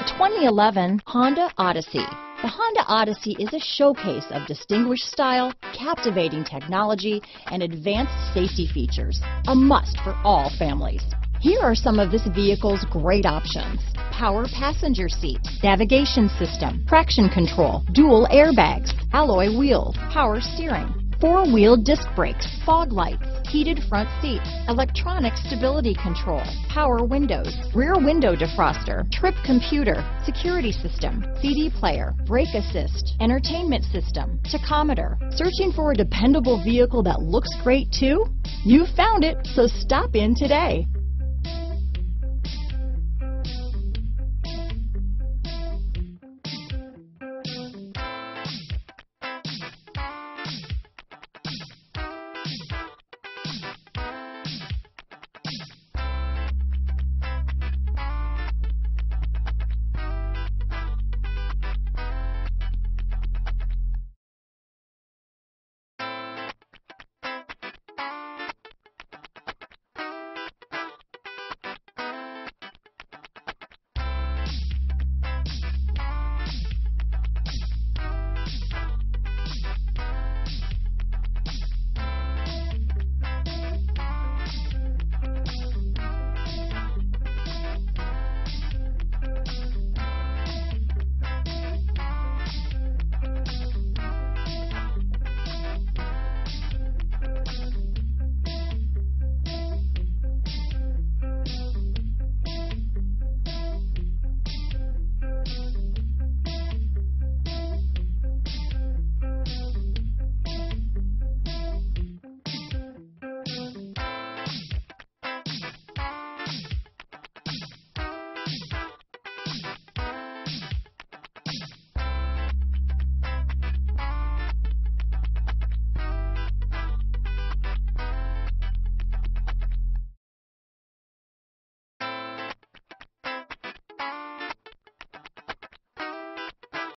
The 2011 Honda Odyssey. The Honda Odyssey is a showcase of distinguished style, captivating technology, and advanced safety features. A must for all families. Here are some of this vehicle's great options. Power passenger seat, navigation system, traction control, dual airbags, alloy wheels, power steering, four-wheel disc brakes, fog lights, heated front seats, electronic stability control, power windows, rear window defroster, trip computer, security system, CD player, brake assist, entertainment system, tachometer. Searching for a dependable vehicle that looks great too? You found it, so stop in today.